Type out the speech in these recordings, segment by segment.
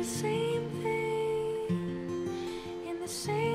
same thing in the same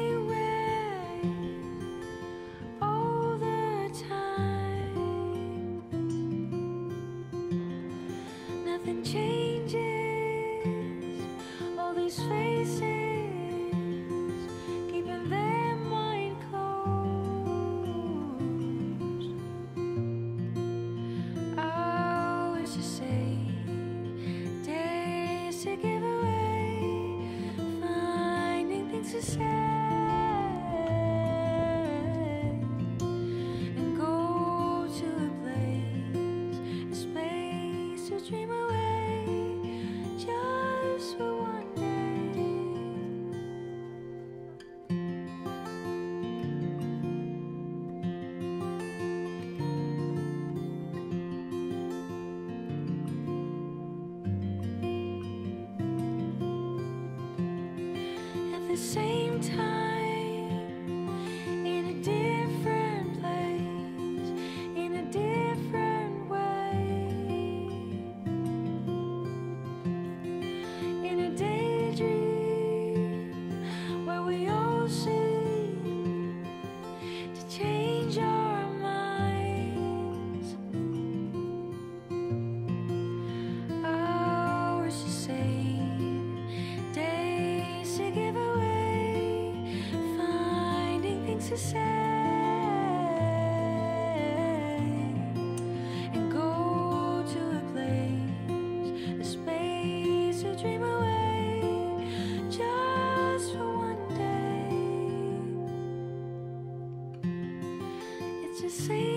dream away, just for one day. at the same time to say, and go to a place, a space to dream away, just for one day. It's the same